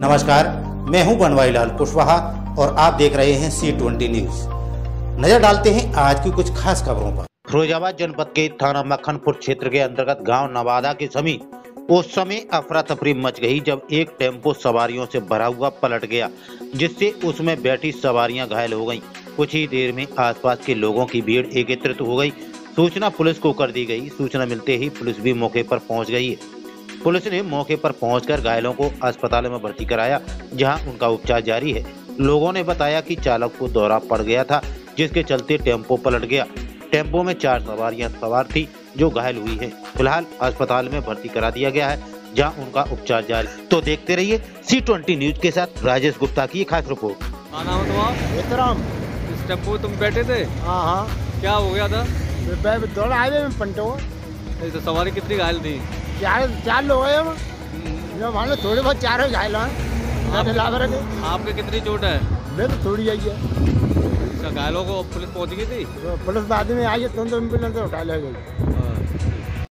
नमस्कार, मैं हूँ बनवारी लाल कुशवाहा और आप देख रहे हैं सी ट्वेंटी न्यूज़। नज़र डालते हैं आज की कुछ खास खबरों पर। फिरोजाबाद जनपद के थाना मक्खनपुर क्षेत्र के अंतर्गत गाँव नवादा के समीप, उस समय अफरा तफरी मच गई जब एक टेंपो सवारियों से भरा हुआ पलट गया, जिससे उसमें बैठी सवारियाँ घायल हो गईं। कुछ ही देर में आसपास के लोगों की भीड़ एकत्रित हो गई। सूचना पुलिस को कर दी गई। सूचना मिलते ही पुलिस भी मौके पर पहुँच गई पुलिस ने मौके पर पहुंचकर घायलों को अस्पताल में भर्ती कराया जहाँ उनका उपचार जारी है। लोगों ने बताया कि चालक को दौरा पड़ गया था जिसके चलते टेंपो पलट गया। टेंपो में चार सवारियाँ सवार थी जो घायल हुई है। फ़िलहाल अस्पताल में भर्ती करा दिया गया है जहाँ उनका उपचार जारी तो देखते रहिए सी ट्वेंटी न्यूज़ के साथ राजेश गुप्ता की खास रिपोर्ट। टेंपो तुम बैठे थे? हाँ हाँ। क्या हो गया था? दौड़ आए में पंटो। ऐसे सवारी कितनी घायल थी? चार चार लोग हैं हम। जो मान लो थोड़े बहुत चार घायल है। आपके कितनी चोट है? मैं तो थोड़ी आई है। अच्छा घायलों को पुलिस पहुँच गई थी? तो पुलिस बाद में आई है तुम तो एंबुलेंस उठा ले गई